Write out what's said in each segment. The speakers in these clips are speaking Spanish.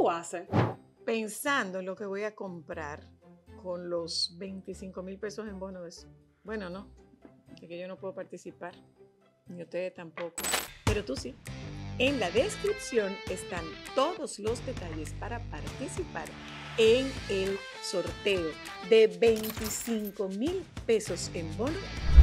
tú? Pensando en lo que voy a comprar con los 25 mil pesos en bono de. Bueno, no, es que yo no puedo participar, ni ustedes tampoco, pero tú sí. En la descripción están todos los detalles para participar en el sorteo de 25 mil pesos en bono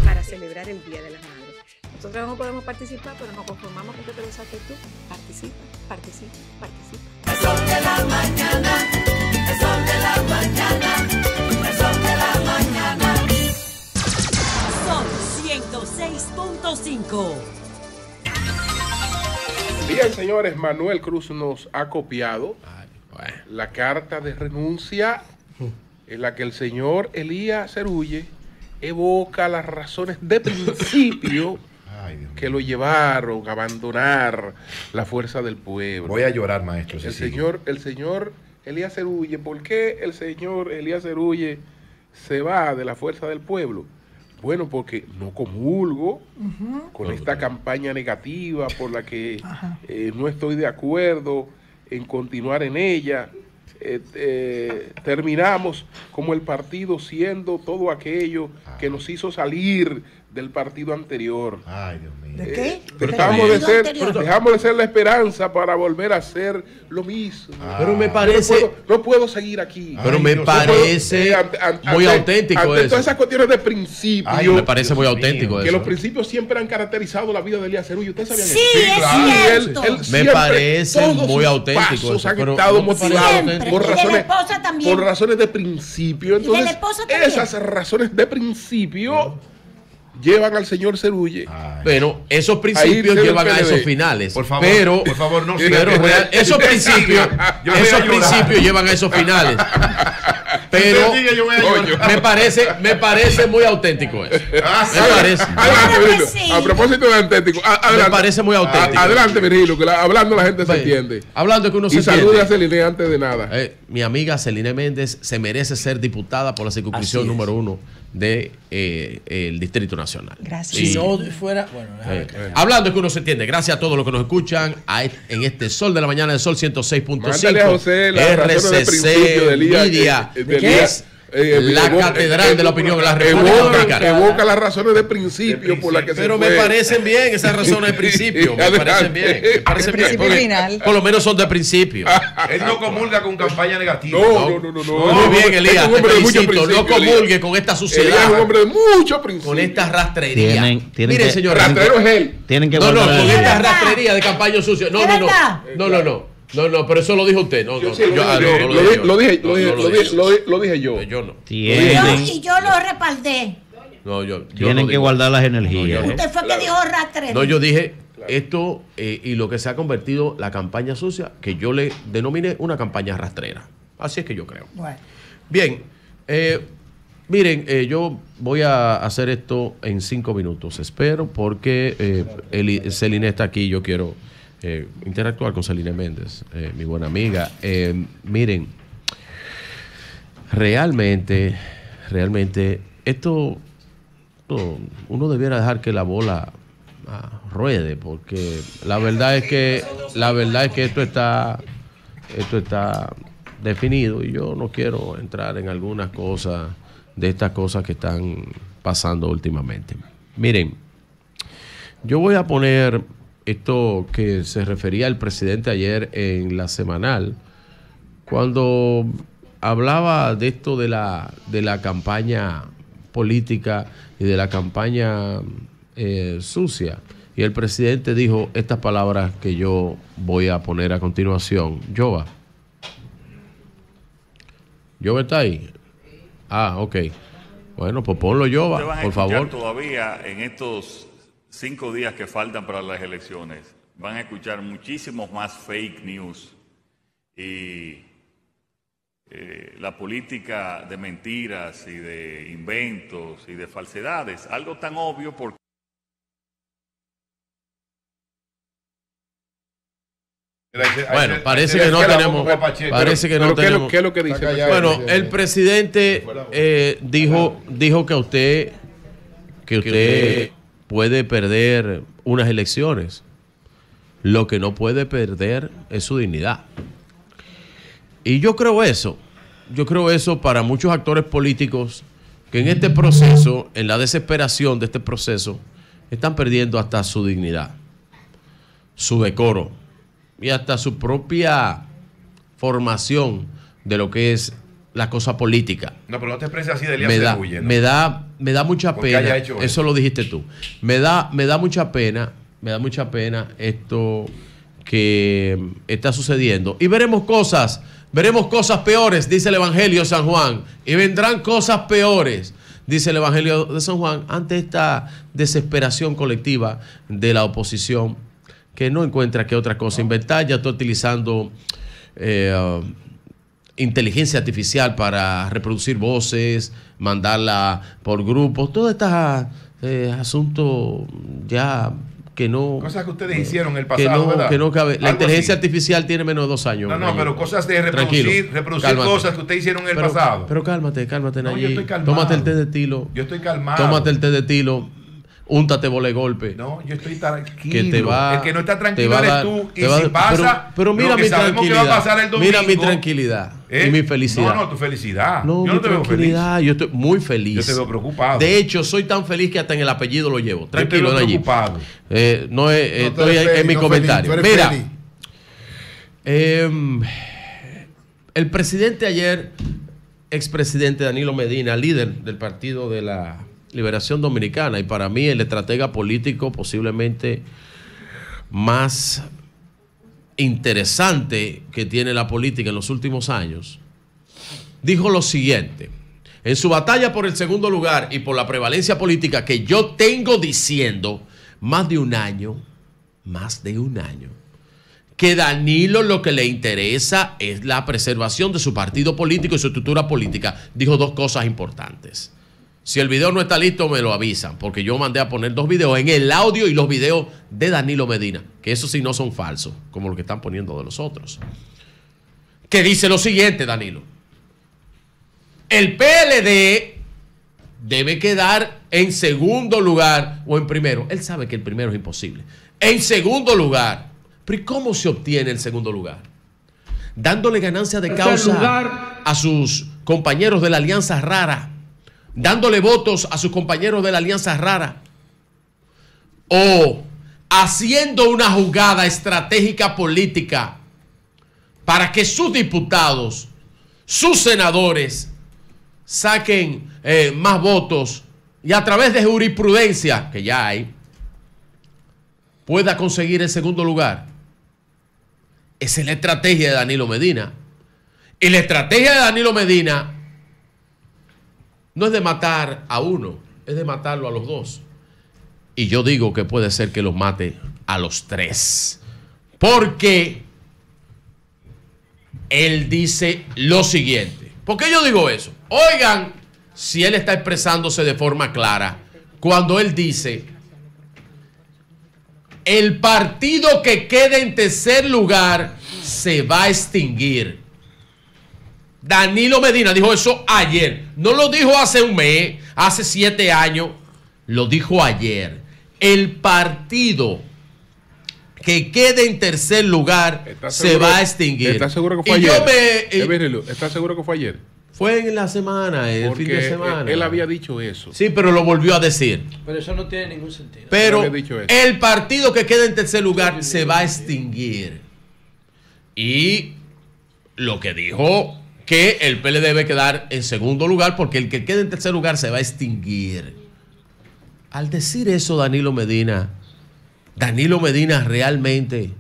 para celebrar el Día de las Madres. Nosotros no podemos participar, pero nos conformamos con que te lo saques tú. Participa, participa, participa. El sol de la mañana, el sol de la mañana, el sol de la mañana. Son 106.5. Bien, señores, Manuel Cruz nos ha copiado la carta de renuncia en la que el señor Elías Cerulle evoca las razones de principio que lo llevaron a abandonar la fuerza del pueblo. Voy a llorar, maestro. si El sigo. señor, el señor Elías Cerulle, ¿por qué el señor Elías Cerulle se va de la fuerza del pueblo? Bueno, porque no comulgo con esta campaña negativa por la que eh, no estoy de acuerdo en continuar en ella. Eh, eh, terminamos como el partido siendo todo aquello que nos hizo salir del partido anterior. Ay, Dios mío. ¿De qué? Eh, Dejamos de, ¿Del ser, dejamos de ser la esperanza para volver a ser lo mismo. Pero me parece- No puedo, no puedo seguir aquí. Pero me Dios. parece Eh, ante- ante- muy ante- auténtico ante eso. todas esas cuestiones de principio. Ay, me parece muy auténtico mío. que eso. los principios siempre han caracterizado la vida de Elías Cerulle. ¿Ustedes sabían Sí, eso? es claro. cierto. Él- él Me siempre, parece muy auténtico eso, han estado motivados por razones, por razones de principio. Entonces, esas razones de principio llevan al señor Cerulle. Ay. Pero esos principios llevan a esos finales. Por favor, pero, por favor, no pero real- esos principios, esos principios llevan a esos finales. Pero yo voy a me parece, me parece muy auténtico eso. Ah, Me parece. Adelante, sí. A propósito de auténtico. adelante. parece muy auténtico. Adelante, Virgilio, que la- hablando la gente se entiende. Hablando que uno se Y salude entiende. a Celine antes de nada. Eh, mi amiga Celine Méndez se merece ser diputada por la circunscripción es. número uno del de, eh, el Distrito Nacional. Gracias. Si no fuera. Bueno, Eh, hablando que uno se entiende, gracias a todos los que nos escuchan a e- en este Sol de la Mañana del Sol 106.5. Mándale a José las razones de Media, eh, de es eh, la evoca- catedral de la opinión de la República evoca, Dominicana. evoca las razones de principio por las que Pero se me fue. parecen bien esas razones de principio. Me parecen bien. Me parecen De bien, principio porque final. Por lo menos son de principio. Él no comulga con campaña negativa. No, no, no, no. no. Muy bien, Elías. un Te hombre de mucho felicito. No comulgue con esta Elías es suciedad. un hombre de mucho principio. Con esta rastrería. Tienen- tienen Mire, que- señor. Rastrero es él. Tienen que No, no, con esta rastrería de campaño sucio. No, ¿Es no, no. No, no, no. No, no, pero eso lo dijo usted. No, Yo no. sí, lo Yo- ah, dije no, Lo dije lo dije- No, lo dije- no lo dije dije- lo dije- lo dije yo. Yo no. Y yo, y yo lo respaldé. No, yo. yo tienen no que digo. guardar las No, energías. yo no. Usted fue que dijo rastrero. No, yo dije esto eh, y lo que se ha convertido la campaña sucia, que yo le denominé una campaña rastrera. Así es que yo creo. Bueno, Bien, eh, miren, eh, yo voy a hacer esto en cinco minutos, espero, porque eh, Eli- Celine está aquí, yo quiero eh, interactuar con Celine Méndez, eh, mi buena amiga. Eh, miren, realmente, realmente, esto, uno debiera dejar que la bola ah, ruede, porque la verdad es que, la verdad es que esto está, esto está definido y yo no quiero entrar en algunas cosas de estas cosas que están pasando últimamente. Miren, yo voy a poner esto que se refería el presidente ayer en la semanal, cuando hablaba de esto de la, de la campaña política y de la campaña eh, sucia. Y el presidente dijo estas palabras que yo voy a poner a continuación. Jova. Jova está ahí. Ah, ok. Bueno, pues ponlo Jova, por favor. Todavía en estos cinco días que faltan para las elecciones, van a escuchar muchísimos más fake news y eh, la política de mentiras y de inventos y de falsedades, algo tan obvio porque Bueno, parece que no tenemos. Parece que no Pero ¿qué es lo- tenemos. qué es lo que dice? Bueno, el presidente eh, dijo, dijo que a usted que usted puede perder unas elecciones. Lo que no puede perder es su dignidad. Y yo creo eso. Yo creo eso para muchos actores políticos que en este proceso, en la desesperación de este proceso, están perdiendo hasta su dignidad, su decoro y hasta su propia formación de lo que es la cosa política. No, pero no te expreses así de Elías Me da, me da, me da mucha Porque pena. haya hecho Eso. eso. lo dijiste tú. Me da, me da mucha pena, me da mucha pena esto que está sucediendo. Y veremos cosas, veremos cosas peores, dice el Evangelio de San Juan. Y vendrán cosas peores, dice el Evangelio de San Juan, ante esta desesperación colectiva de la oposición que no encuentra que otra cosa inventar. Ya está utilizando eh, inteligencia artificial para reproducir voces, mandarla por grupos, todo este eh, asunto ya que no... Cosas que ustedes hicieron en el que pasado, no, ¿verdad? que no cabe. La inteligencia así. artificial tiene menos de dos años. No, no, Nayib. pero cosas de reproducir, Tranquilo, reproducir cálmate. cosas que ustedes hicieron en el Pero- pasado. Pero cálmate, cálmate, No, yo Nayib. estoy calmado. Tómate el té de tilo. Yo estoy calmado. Tómate el té de tilo. Úntate vole golpe. No, yo estoy tranquilo. que te va el que no está tranquilo eres tú. Y va si pasa, pero, pero mira lo que mi sabemos que tranquilidad va a pasar el domingo. mira mi tranquilidad ¿eh? y mi felicidad No, no, tu felicidad. No, yo no te veo feliz. yo estoy muy feliz Yo te veo preocupado. de hecho soy tan feliz que hasta en el apellido lo llevo tranquilo yo te veo preocupado. Eh, no, eh, No, estoy en, mi no comentario feliz, mira em, el presidente ayer expresidente Danilo Medina líder del partido de la Liberación Dominicana y para mí el estratega político posiblemente más interesante que tiene la política en los últimos años, dijo lo siguiente. En su batalla por el segundo lugar y por la prevalencia política que yo tengo diciendo más de un año, más de un año, que Danilo lo que le interesa es la preservación de su partido político y su estructura política, dijo dos cosas importantes. Si el video no está listo, me lo avisan, porque yo mandé a poner dos videos en el audio y los videos de Danilo Medina, que eso sí no son falsos, como los que están poniendo de los otros. Que dice lo siguiente, Danilo. El PLD debe quedar en segundo lugar o en primero. Él sabe que el primero es imposible. En segundo lugar. Pero ¿y cómo se obtiene el segundo lugar? Dándole ganancia de causa a sus compañeros de la Alianza Rara. Dándole votos a sus compañeros de la Alianza Rara. O haciendo una jugada estratégica política para que sus diputados, sus senadores, saquen eh, más votos y a través de jurisprudencia, que ya hay, pueda conseguir el segundo lugar. Esa es la estrategia de Danilo Medina. Y la estrategia de Danilo Medina no es de matar a uno, es de matarlo a los dos. Y yo digo que puede ser que los mate a los tres. Porque él dice lo siguiente. ¿Por qué yo digo eso? Oigan, si él está expresándose de forma clara, cuando él dice, el partido que quede en tercer lugar se va a extinguir. Danilo Medina dijo eso ayer. No lo dijo hace un mes, hace siete años. Lo dijo ayer. El partido que quede en tercer lugar ¿Estás se seguro- va a extinguir. ¿Estás seguro que fue Y ayer? yo me- y- Eberly, ¿Estás seguro que fue ayer? fue en la semana, el Porque fin de semana. él, había dicho eso. Sí, pero lo volvió a decir. Pero eso no tiene ningún sentido. Pero había dicho eso. el partido que queda en tercer lugar se va a extinguir. Y lo que dijo que el PLD debe quedar en segundo lugar porque el que quede en tercer lugar se va a extinguir. Al decir eso Danilo Medina, Danilo Medina realmente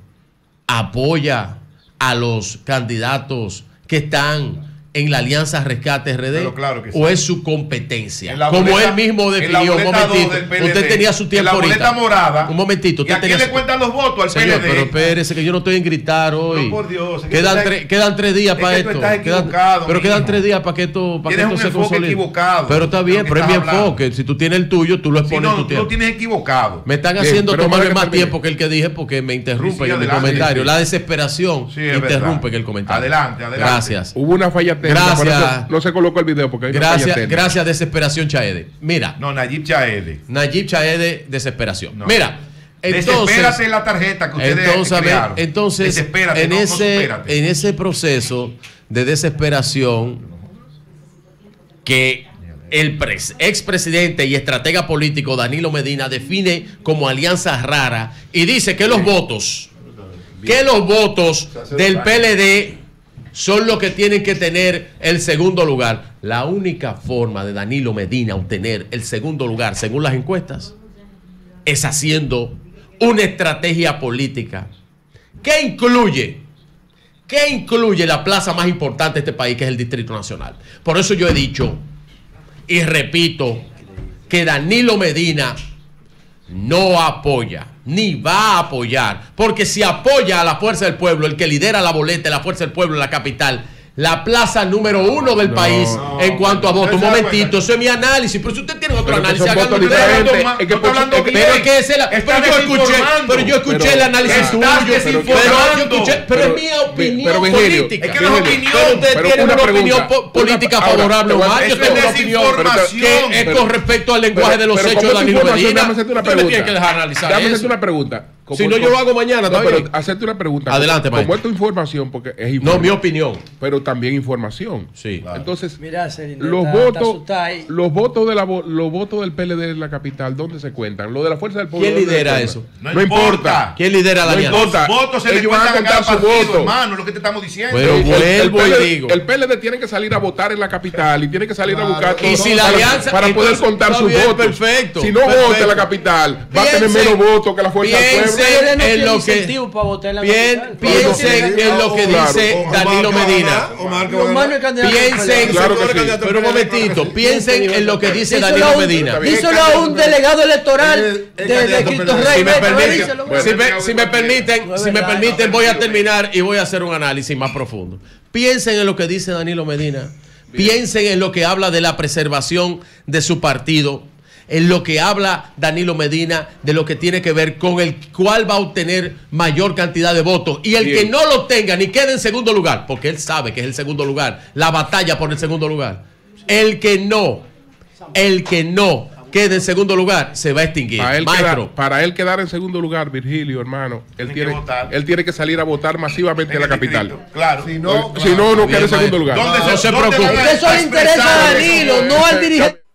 apoya a los candidatos que están en la Alianza Rescate RD Pero claro que sí. o es su competencia. En Como boleta- él mismo en definió, un momentito. usted tenía su en tiempo la boleta ahorita. morada. Un momentito. ¿Y Usted a quién le cuentan los votos? Al Señor, PLD. pero espérese que yo no estoy en gritar hoy. No, por Dios, es que quedan, tú tre- quedan tres días es para que tú esto. estás Quedan- equivocado, pero quedan tres días para que esto, para que Tienes esto se un enfoque consolide. equivocado Pero está bien, pero es mi enfoque. Si tú tienes el tuyo, tú lo Si expones no, en tu tú lo tiempo. tienes equivocado. Me están haciendo tomarme más tiempo que el que dije porque me interrumpen en mi comentario. La desesperación interrumpe en el comentario. Adelante, adelante. Gracias. Hubo una falla técnica. Gracias. No se colocó el video porque hay una Gracias, técnica. gracias, desesperación Chaede. Mira, No, Nayib Chaede. Nayib Chaede, desesperación. No. Mira, Desespérate en la tarjeta que ustedes entonces, crearon. entonces Desespérate, en, no- ese, en ese proceso de desesperación que el pres- expresidente y estratega político Danilo Medina define como alianza rara y dice que los votos, que los votos del PLD son los que tienen que tener el segundo lugar. La única forma de Danilo Medina obtener el segundo lugar, según las encuestas, es haciendo una estrategia política que incluye, que incluye la plaza más importante de este país, que es el Distrito Nacional. Por eso yo he dicho y repito que Danilo Medina no apoya, ni va a apoyar, porque si apoya a la fuerza del pueblo, el que lidera la boleta la fuerza del pueblo en la capital, la plaza número uno del país en cuanto a votos. Un momentito, eso es mi análisis, pero si usted tiene otro Pero análisis. Pero Es que no hablando es que- pero es que es la- pero yo escuché, pero yo escuché Pero- el análisis estás tuyo, pero, yo escuché, pero, Pero- es mi opinión política. es que no es Virgilio, opinión. Usted tiene una una, pregunta, opinión po- política ahora, favorable o mal. Yo tengo una opinión que es con respecto al lenguaje de los hechos de Danilo Medina. Usted me tiene que dejar analizar hacerte una pregunta. Como- Si no, yo lo hago mañana, No, está pero hacerte una pregunta. Adelante, como, es tu información, porque es No, información. mi opinión. Pero también información. Sí. Entonces, Mira, Celina, los está- está votos, ahí. los votos de la los votos del PLD en la capital, ¿dónde se cuentan? Lo de la fuerza del pueblo. ¿Quién ¿dónde se lidera eso? No No, importa. importa. ¿Quién lidera la No alianza? importa. Los votos se le Ellos van a contar su partido, voto. hermano, lo que te estamos diciendo. Pero El- el vuelvo y PLD digo. El PLD tiene que salir a votar en la capital y tiene que salir a buscar Y todo si la para, alianza- para poder entonces, contar está sus bien, votos. perfecto, si no vota en la capital, va a tener menos votos que la fuerza del pueblo. No en lo que- piensen en lo que dice Danilo Medina. Piensen, pero un momentito, piensen en lo que dice Danilo Medina. Díselo a un delegado electoral de, Cristo Rey. Si me, permiten, si me- permiten, voy a terminar y voy a hacer un análisis más profundo. Piensen en lo que dice Danilo Medina. Piensen en lo que habla de la preservación de su partido. En lo que habla Danilo Medina de lo que tiene que ver con el cual va a obtener mayor cantidad de votos. Y el Bien. que no lo tenga ni quede en segundo lugar, porque él sabe que es el segundo lugar, la batalla por el segundo lugar. El que no, el que no quede en segundo lugar, se va a extinguir. Para él, Maestro. quedar, para él quedar en segundo lugar, Virgilio, hermano, él Tiene él tiene que salir a votar masivamente en, En la capital. Claro. Si no, si no, no queda en segundo lugar. ¿Dónde No se dónde preocupe. eso le interesa a? Danilo, no al dirigente.